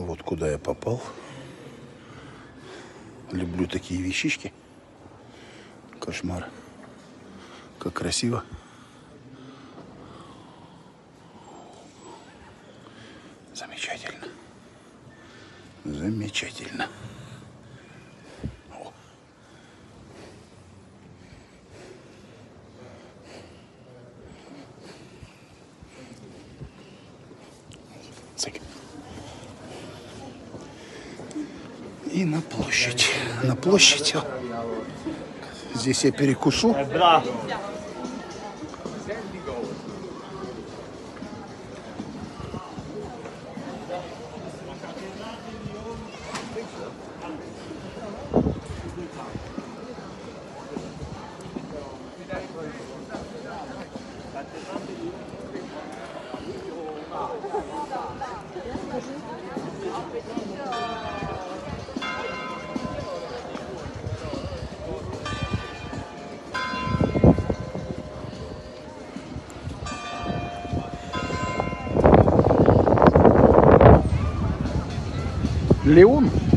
Вот куда я попал. Люблю такие вещички. Кошмар. Как красиво. Замечательно. Замечательно. О. И на площадь. На площадь. Здесь я перекушу. Leuno.